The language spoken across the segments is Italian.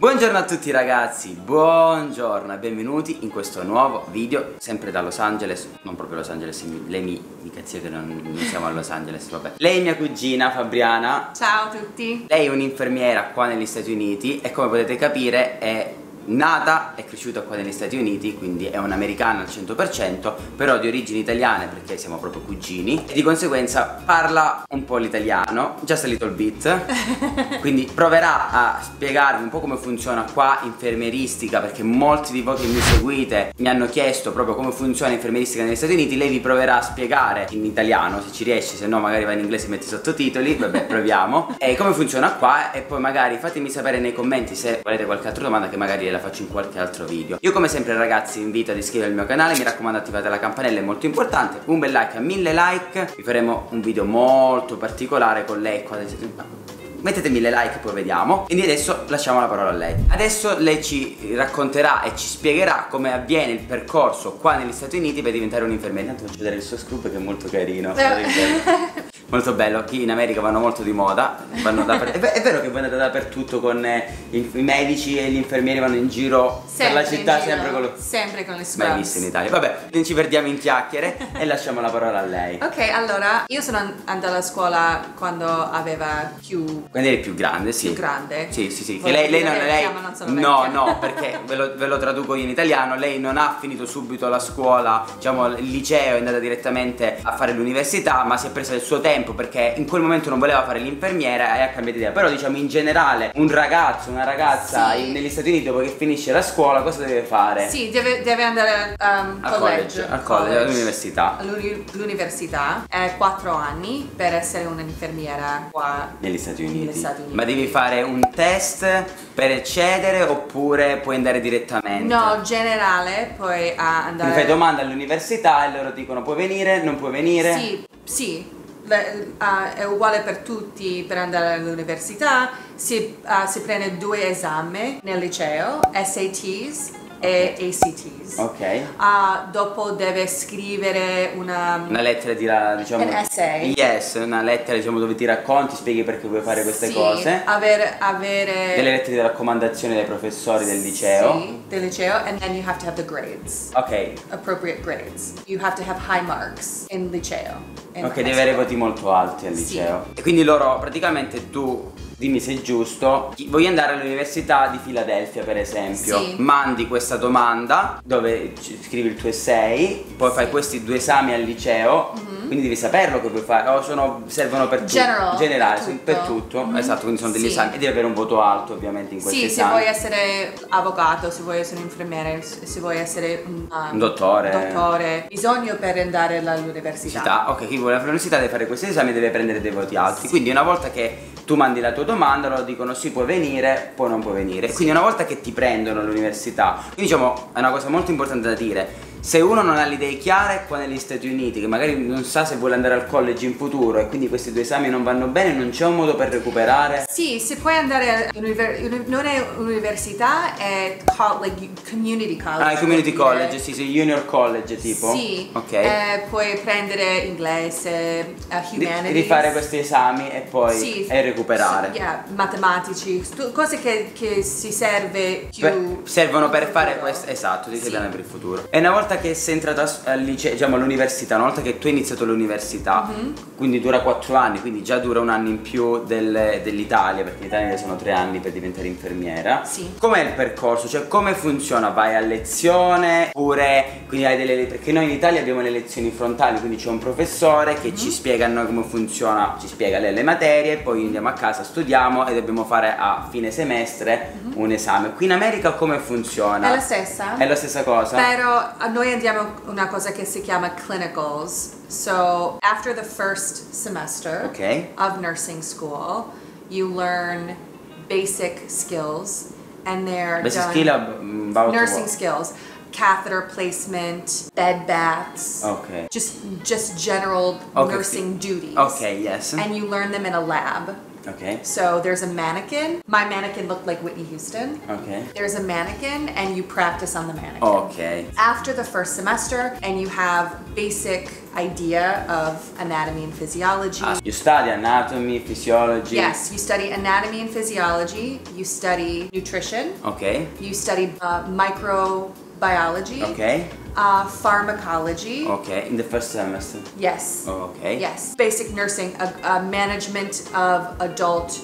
Buongiorno a tutti ragazzi, buongiorno e benvenuti in questo nuovo video sempre da Los Angeles, non proprio Los Angeles, lei mi dica zio che non, non siamo a Los Angeles, vabbè. Lei è mia cugina Fabriana. Ciao a tutti. Lei è un'infermiera qua negli Stati Uniti e come potete capire è nata e cresciuta qua negli Stati Uniti, quindi è un'americana al 100%, però di origini italiane perché siamo proprio cugini. E di conseguenza parla un po' l'italiano, just a little bit, quindi proverà a spiegarvi un po' come funziona qua infermieristica perché molti di voi che mi seguite mi hanno chiesto proprio come funziona infermieristica negli Stati Uniti, lei vi proverà a spiegare in italiano se ci riesce, se no magari va in inglese e metti sottotitoli, vabbè proviamo, e come funziona qua? E poi magari fatemi sapere nei commenti se volete qualche altra domanda che magari la la faccio in qualche altro video. Io come sempre ragazzi vi invito ad iscrivervi al mio canale Mi raccomando attivate la campanella è molto importante. Un bel like a mille like Vi faremo un video molto particolare con lei qua Mettete mille like e poi vediamo. Quindi adesso lasciamo la parola a lei. Adesso lei ci racconterà e ci spiegherà come avviene il percorso qua negli Stati Uniti per diventare un'infermiera Intanto faccio vedere il suo scrub che è molto carino molto bello, qui in America vanno molto di moda, è, è, vero che voi andate dappertutto con eh, i, i, medici e gli infermieri vanno in giro sempre per la città sempre con, lo... sempre con le scrubs. Mai visto in Italia. Vabbè, non ci perdiamo in chiacchiere e lasciamo la parola a lei. Ok, allora, io sono andata a scuola quando aveva più... Quando eri più grande, sì. Più grande? Sì, sì, sì. Che lei, lei non è lei... Non no, no, perché ve lo, ve lo traduco in italiano, lei non ha finito subito la scuola, diciamo il liceo, è andata direttamente a fare l'università, ma si è presa il suo tempo tempo perché in quel momento non voleva fare l'infermiera e ha cambiato idea. Però diciamo in generale un ragazzo una ragazza sì. negli Stati Uniti dopo che finisce la scuola cosa deve fare? Sì deve, deve andare um, al college, al college, all'università. L'università. È 4 anni per essere un'infermiera qua negli Stati, negli Stati, Uniti. Ma devi fare un test per accedere oppure puoi andare direttamente? no generale puoi andare Quindi fai domanda all'università e loro dicono puoi venire? Non puoi venire? sì sì è uguale per tutti per andare all'università, si, uh, si prende due esami nel liceo, SATs e ACTs. Ok. Uh, dopo deve scrivere una... Una lettera di diciamo... Un essay. Yes, una lettera diciamo dove ti racconti, spieghi perché vuoi fare queste sì, cose. Avere, avere... Delle lettere di raccomandazione dai professori del liceo. Sì, del liceo. And then you have to have the grades. Ok. Appropriate grades. You have to have high marks in liceo. In ok, devi avere voti molto alti al liceo. Sì. E quindi loro praticamente tu dimmi se è giusto, voglio andare all'università di Filadelfia per esempio, sì. mandi questa domanda dove scrivi il tuo essay, poi sì. fai questi due esami al liceo, mm -hmm. quindi devi saperlo che vuoi fare, o sono, servono per tutto, General, generale, per tutto, per tutto. Mm -hmm. esatto, quindi sono degli sì. esami e devi avere un voto alto ovviamente in questi sì, esami. Sì, se vuoi essere avvocato, se vuoi essere un infermiere, se vuoi essere un, um, un dottore. dottore, bisogno per andare all'università. Ok, chi vuole all'università deve fare questi esami deve prendere dei voti alti, quindi una volta che tu mandi la tua domanda, loro dicono sì puoi venire, poi non puoi venire. Quindi una volta che ti prendono all'università, quindi diciamo è una cosa molto importante da dire, se uno non ha le idee chiare qua negli Stati Uniti, che magari non sa se vuole andare al college in futuro e quindi questi due esami non vanno bene, non c'è un modo per recuperare? Sì, se puoi andare in non è università, è like community college. Ah, community college, sì, sì, junior college tipo? Sì, ok. Eh, puoi prendere inglese, uh, humanities. Rifare questi esami e poi sì, e recuperare. Sì, yeah, matematici, cose che, che, si serve più... Per, servono per fare questo, esatto, ti sì. per il futuro. E una volta volta che sei entrata al liceo, diciamo all'università, una volta che tu hai iniziato l'università, mm -hmm. quindi dura 4 anni, quindi già dura un anno in più del, dell'Italia, perché in Italia sono 3 anni per diventare infermiera. Sì. Com'è il percorso? Cioè come funziona? Vai a lezione oppure quindi hai delle perché noi in Italia abbiamo le lezioni frontali, quindi c'è un professore che mm -hmm. ci spiega a noi come funziona, ci spiega le, le, materie, poi andiamo a casa, studiamo e dobbiamo fare a fine semestre mm -hmm. un esame. Qui in America come funziona? È la stessa. È la stessa cosa? Però noi andiamo una cosa che si chiama clinicals. So after the first semester okay. of nursing school, you learn basic skills and they're basic skill um, nursing what? skills catheter placement, bed baths. Okay. Just just general okay. nursing duties. Okay, yes. And you learn them in a lab. Ok. So there's a mannequin. My mannequin looked like Whitney Houston. Ok. There's a mannequin and you practice on the mannequin. Ok. After the first semester and you have basic idea of anatomy and physiology. Ah, you study anatomy, physiology. Yes, you study anatomy and physiology, you study nutrition, Ok. you study uh, microbiology, Ok. Uh, pharmacology. Ok. In the first semester. Yes. Ok. Yes. Basic nursing, a, a management of adult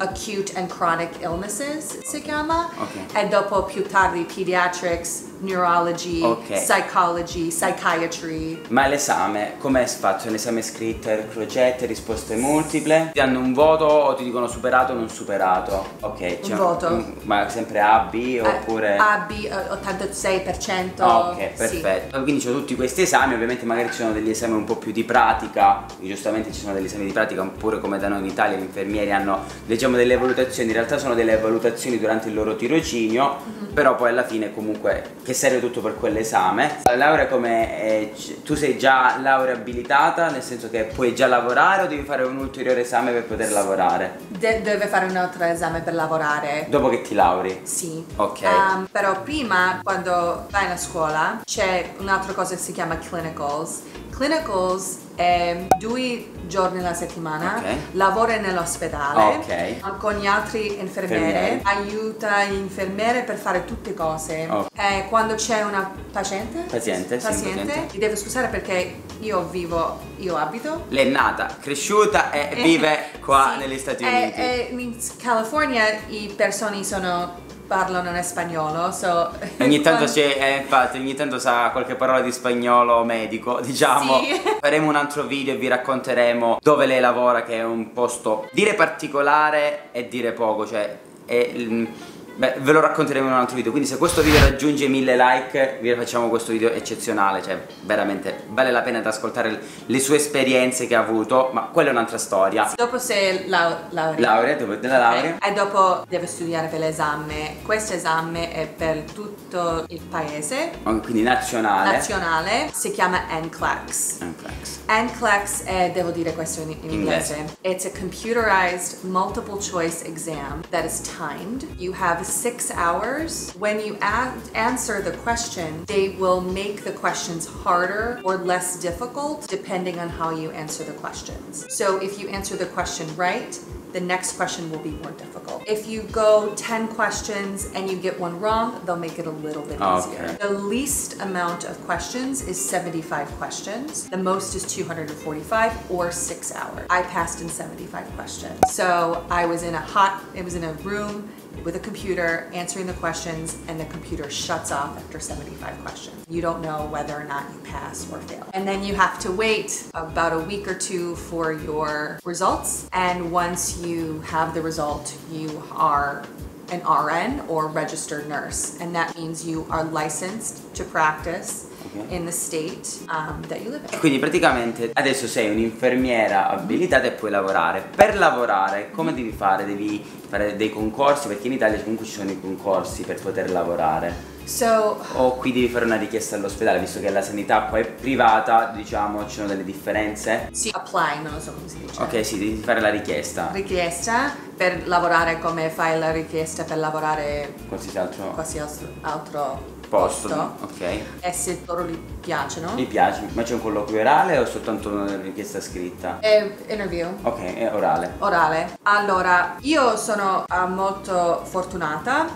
acute and chronic illnesses si chiama. Ok. E dopo più tardi pediatrics, neurology, Ok. psychology, psychiatry. Ma l'esame, com'è fatto? L'esame scritto, crocette, risposte multiple? Ti danno un voto o ti dicono superato o non superato? Ok. Un voto. un- ma sempre A, B oppure... Eh, A, B, eh, 86%. Ah, ok, sì. perfetto. Quindi c'è tutti questi esami, ovviamente magari ci sono degli esami un po' più di pratica, giustamente ci sono degli esami di pratica, oppure come da noi in Italia gli infermieri hanno diciamo delle valutazioni, in realtà sono delle valutazioni durante il loro tirocinio, Mhm. però poi alla fine comunque che serve tutto per quell'esame. La laurea come è- c- tu sei già laurea abilitata, nel senso che puoi già lavorare o devi fare un ulteriore esame per poter lavorare? De- deve fare un altro esame per lavorare. Dopo che ti lauri? Sì. Ok. Um, però prima, quando vai a scuola, c'è un'altra cosa che si chiama clinicals. Clinicals è due giorni alla settimana, Ok. lavora nell'ospedale Ok. con gli altri infermieri, aiuta gli infermieri per fare tutte cose. Ok. E quando c'è una paziente, Paziente, sì, paziente, mi devo scusare perché io vivo, io abito Lei è nata, cresciuta e vive qua Sì, negli Stati e- Uniti. e in California i persone sono parlano in spagnolo, so Ogni tanto c'è, eh, infatti, ogni tanto sa qualche parola di spagnolo medico, diciamo. Sì. Faremo un altro video e vi racconteremo dove lei lavora, che è un posto dire particolare e dire poco, cioè è, beh, ve lo racconteremo in un altro video. Quindi se questo video raggiunge mille like, vi facciamo questo video eccezionale, cioè veramente vale la pena di ascoltare le sue esperienze che ha avuto, ma quella è un'altra storia. Dopo sei lau- laurea. Laurea, dopo della laurea. E dopo deve studiare per l'esame. Questo esame è per tutto il paese Quindi nazionale. nazionale, si chiama NCLEX. NCLEX. NCLEX è, devo dire questo in, in Inglese. inglese. It's a computerized multiple choice exam that is timed. You have six hours. When you answer the question, they will make the questions harder or less difficult depending on how you answer the questions. So if you answer the question right, the next question will be more difficult. If you go 10 questions and you get one wrong, they'll make it a little bit oh, easier. Okay. The least amount of questions is 75 questions. The most is 245 or six hours. I passed in 75 questions. So I was in a hot, it was in a room with a computer answering the questions and the computer shuts off after 75 questions. You don't know whether or not you pass or fail. And then you have to wait about a week or two for your results. And once you have the result, you are an RN or registered nurse, and that means you are licensed to practice state um, that you live in. Quindi praticamente adesso sei un'infermiera abilitata e puoi lavorare. Per lavorare come devi fare? Devi fare dei concorsi perché in Italia comunque ci sono i concorsi per poter lavorare. So, O qui devi fare una richiesta all'ospedale, visto che la sanità qua è privata, diciamo ci sono delle differenze. sì, apply, non lo so come si dice. Ok, sì, devi fare la richiesta. Richiesta per lavorare come fai la richiesta per lavorare Qualsiasi altro qualsiasi altro posto. Ok. E se loro gli piacciono. Mi piace, ma c'è un colloquio orale o soltanto una richiesta scritta? E interview. Ok, è orale. orale. Allora, io sono ah, molto fortunata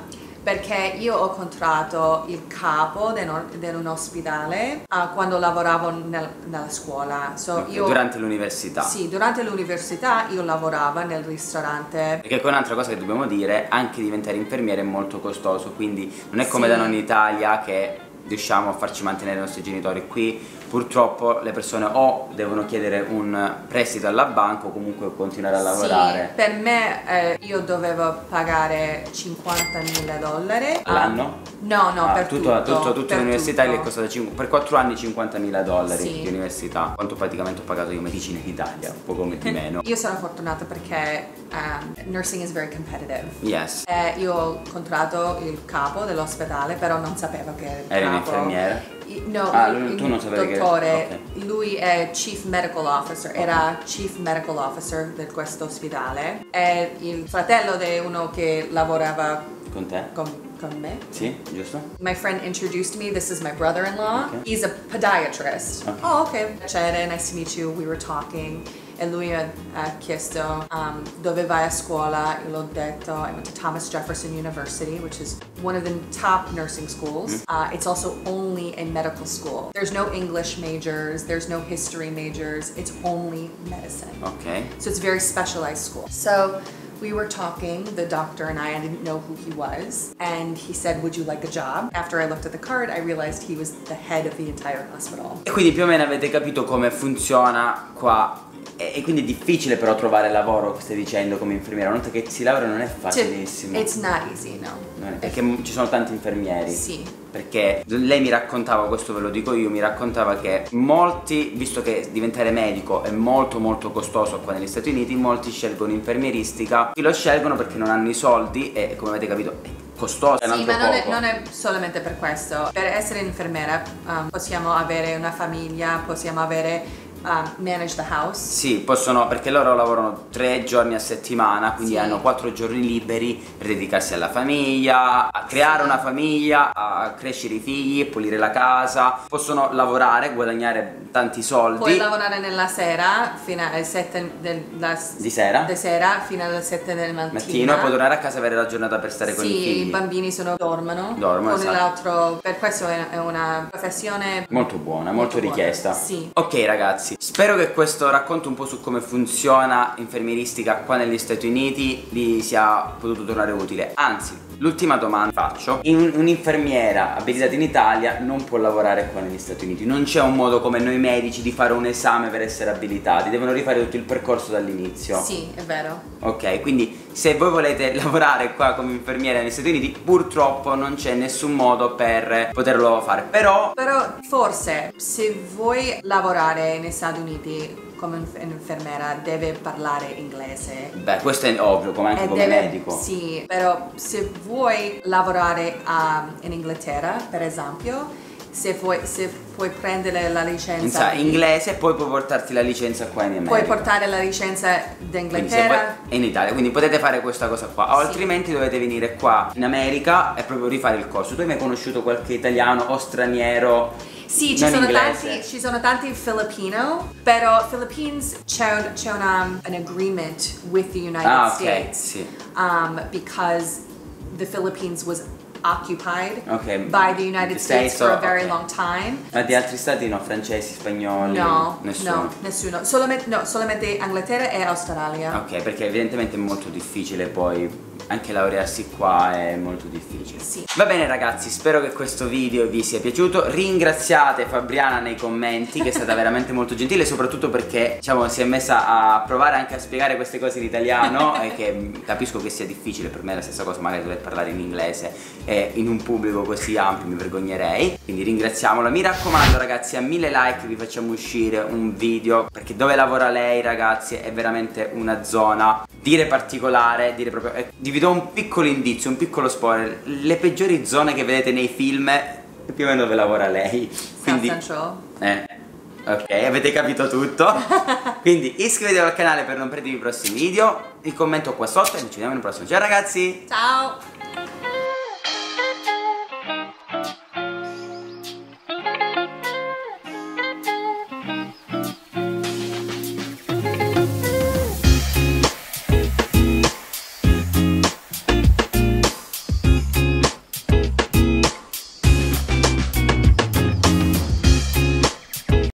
perché io ho incontrato il capo di un ospedale ah, quando lavoravo nel- nella scuola. So, Ok, io, Durante l'università. Sì, durante l'università io lavoravo nel ristorante. Perché poi un'altra cosa che dobbiamo dire, anche diventare infermiere è molto costoso, quindi non è come Sì. da noi in Italia che riusciamo a farci mantenere i nostri genitori. Qui purtroppo le persone o devono chiedere un prestito alla banca o comunque continuare a lavorare. Sì, per me eh, io dovevo pagare 50.000 dollari. All'anno? No, no, Ah, per tutto, tutto. tutto- tutta per l'università tutto. è costata cin- per 4 anni 50.000 dollari Sì. di università. Quanto praticamente ho pagato io medicina in Italia, un po' come di meno. Io sono fortunata perché um, nursing is very competitive. Yes. Eh, io ho incontrato il capo dell'ospedale, però non sapevo che capo un'infermiera? No, Ah, lui- tu non sapevi che- dottore, lui è Chief Medical Officer, era Chief Medical Officer di questo ospedale. È il fratello di uno che lavorava Con te? con, con me. Sì, giusto? My friend introduced me. This is my brother-in-law. Okay. He's a podiatrist. Okay. Oh, okay. Piacere, nice to meet you. We were talking. E lui ha, ha chiesto um, dove vai a scuola e l'ho detto I went to Thomas Jefferson University, which is one of the top nursing schools. Uh, it's also only a medical school. There's no English majors, there's no history majors, it's only medicine. Ok. So it's a very specialized school. So we were talking, the doctor and I, I didn't know who he was, and he said, Would you like a job? After I looked at the card, I realized he was the head of the entire hospital. E quindi più o meno avete capito come funziona qua. E e quindi è difficile però trovare lavoro, stai dicendo, come infermiera. Una volta che si laurea non è facilissimo. It's not easy, no. È- perché ci sono tanti infermieri. Sì. Perché lei mi raccontava, questo ve lo dico io, mi raccontava che molti, visto che diventare medico è molto molto costoso qua negli Stati Uniti, molti scelgono infermieristica. Lo scelgono perché non hanno i soldi e come avete capito è un Sì, ma non è, non è solamente per questo. Per essere infermiera um, possiamo avere una famiglia, possiamo avere um, manage the house. Sì, possono, perché loro lavorano tre giorni a settimana, quindi Sì. hanno quattro giorni liberi per dedicarsi alla famiglia, a creare una famiglia, a crescere i figli, pulire la casa, possono lavorare, guadagnare tanti soldi. Puoi lavorare nella sera fino alle 7 del, la- Di sera? di sera fino alle 7 del mattino. mattino e poi tornare a casa e avere la giornata per stare con i Sì, i figli. bambini sono, dormono. Dormono, con esatto. Per questo è, è una professione Molto buona, molto, buona. richiesta. Sì. Ok ragazzi, spero che questo racconto un po' su come funziona infermieristica qua negli Stati Uniti vi sia potuto tornare utile. Anzi, l'ultima domanda faccio. In- un'infermiera abilitata in Italia non può lavorare qua negli Stati Uniti. Non c'è un modo come noi medici di fare un esame per essere abilitati. Devono rifare tutto il percorso dall'inizio. Sì, è vero. Ok, quindi se voi volete lavorare qua come infermiera negli Stati Uniti, purtroppo non c'è nessun modo per poterlo fare. Però Però forse se vuoi lavorare negli Stati Uniti come inf- un'infermiera deve parlare inglese. Beh, questo è ovvio, come anche E come deve- medico. Sì, però se vuoi lavorare um, in Inghilterra, per esempio, se vuoi, se puoi prendere la licenza, di- inglese e poi puoi portarti la licenza qua in America. puoi portare la licenza d'Inghilterra. in Italia, quindi potete fare questa cosa qua. O altrimenti dovete venire qua in America e proprio rifare il corso. Tu hai mai conosciuto qualche italiano o straniero? Sì, ci sono, tanti, ci sono tanti filipino, però Philippines c'è, un, una- an agreement with the United Ah, ok, States sì. um, because the Philippines was occupied Ok, by the United States States, for a very ok. long time. Ma di altri stati no? Francesi, spagnoli? No, nessuno. no, nessuno. Solamente, no, solamente Inghilterra e Australia. Ok, perché evidentemente è molto difficile poi anche laurearsi qua è molto difficile. Sì. Va bene ragazzi, spero che questo video vi sia piaciuto. Ringraziate Fabriana nei commenti che è stata veramente molto gentile, soprattutto perché diciamo si è messa a provare anche a spiegare queste cose in italiano e che capisco che sia difficile per me è la stessa cosa, magari dover parlare in inglese e in un pubblico così ampio mi vergognerei. Quindi ringraziamola. Mi raccomando ragazzi, a mille like vi facciamo uscire un video perché dove lavora lei ragazzi è veramente una zona dire particolare, dire proprio eh, vi do un piccolo indizio, un piccolo spoiler. Le peggiori zone che vedete nei film più o meno dove lavora lei. Quindi eh, ok, avete capito tutto. Quindi iscrivetevi al canale per non perdervi i prossimi video. Il commento qua sotto e ci vediamo un prossimo. Ciao ragazzi! Ciao!